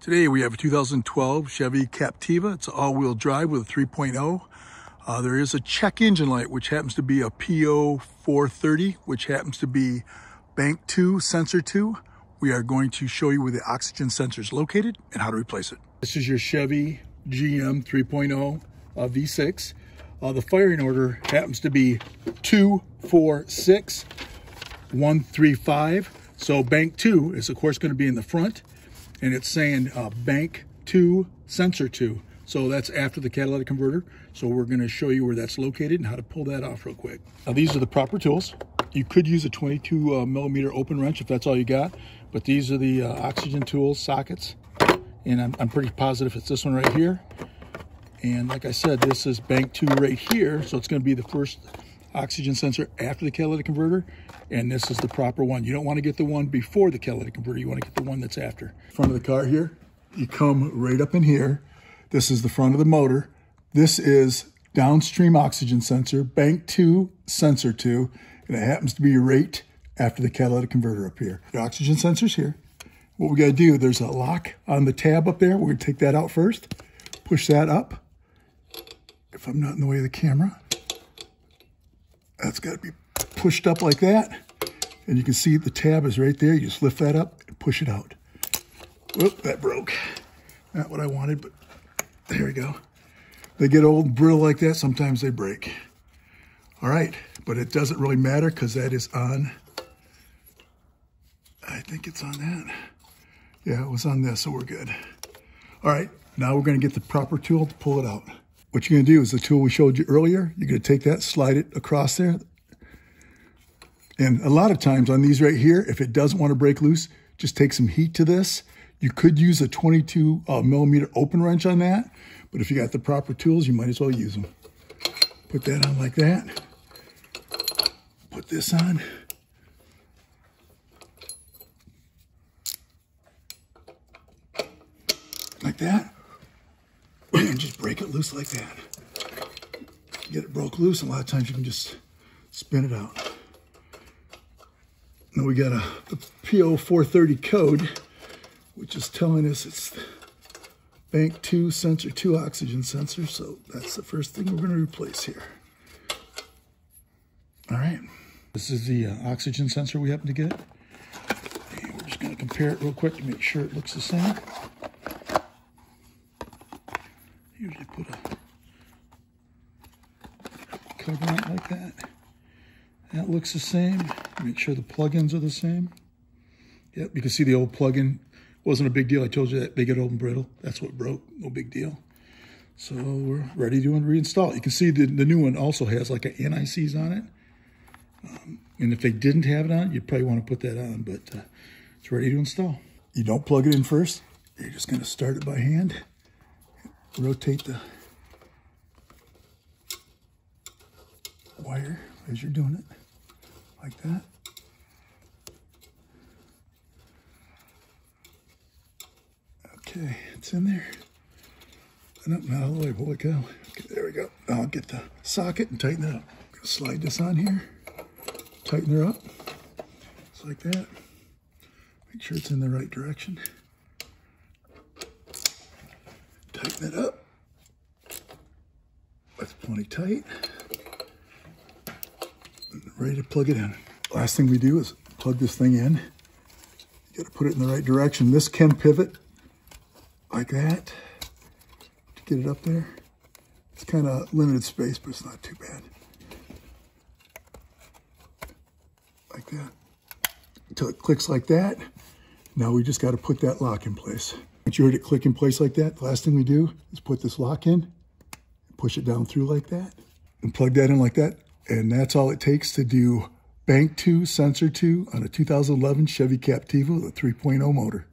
Today we have a 2012 Chevy Captiva. It's all-wheel drive with a 3.0. Uh, there is a check engine light, which happens to be a PO430, which happens to be bank 2, sensor 2. We are going to show you where the oxygen sensor is located and how to replace it. This is your Chevy GM 3.0 uh, V6. Uh, the firing order happens to be 246135. So bank 2 is of course going to be in the front and it's saying uh, bank 2 sensor 2 so that's after the catalytic converter. So we're going to show you where that's located and how to pull that off real quick. Now these are the proper tools. You could use a 22 uh, millimeter open wrench if that's all you got but these are the uh, oxygen tools sockets. And I'm, I'm pretty positive it's this one right here. And like I said this is bank 2 right here so it's going to be the first oxygen sensor after the catalytic converter and this is the proper one. You don't want to get the one before the catalytic converter. You want to get the one that's after. Front of the car here, you come right up in here. This is the front of the motor. This is downstream oxygen sensor, bank 2, sensor 2, and it happens to be right after the catalytic converter up here. The oxygen sensor's here. What we got to do, there's a lock on the tab up there. We're to take that out first, push that up. If I'm not in the way of the camera, that's got to be pushed up like that. And you can see the tab is right there. You just lift that up and push it out. Whoop, that broke. Not what I wanted, but there we go. They get old brittle like that, sometimes they break. All right, but it doesn't really matter because that is on, I think it's on that. Yeah, it was on this, so we're good. All right, now we're gonna get the proper tool to pull it out. What you're gonna do is the tool we showed you earlier, you're gonna take that, slide it across there, and a lot of times on these right here, if it doesn't want to break loose, just take some heat to this. You could use a 22 uh, millimeter open wrench on that, but if you got the proper tools, you might as well use them. Put that on like that. Put this on. Like that. Break it loose like that. Get it broke loose, a lot of times you can just spin it out. Now we got a, a PO430 code, which is telling us it's bank 2 sensor 2 oxygen sensor. So that's the first thing we're going to replace here. All right. This is the uh, oxygen sensor we happen to get. And we're just to compare it real quick to make sure it looks the same. Put a cover on it like that. That looks the same. Make sure the plugins are the same. Yep, you can see the old plug-in wasn't a big deal. I told you that they get old and brittle. That's what broke. No big deal. So we're ready to reinstall. You can see the, the new one also has like anti-seize on it. Um, and if they didn't have it on, you'd probably want to put that on, but uh, it's ready to install. You don't plug it in first. You're just going to start it by hand. Rotate the wire as you're doing it like that. Okay, it's in there. No, not all the way, holy cow. Okay, there we go. I'll get the socket and tighten it up. Slide this on here, tighten her up, just like that. Make sure it's in the right direction. It up. That's plenty tight ready to plug it in. Last thing we do is plug this thing in. You gotta put it in the right direction. This can pivot like that to get it up there. It's kind of limited space, but it's not too bad. Like that. Until it clicks like that. Now we just got to put that lock in place. Once you heard it click in place like that, the last thing we do is put this lock in, push it down through like that, and plug that in like that. And that's all it takes to do Bank 2, Sensor 2 on a 2011 Chevy Captiva with a 3.0 motor.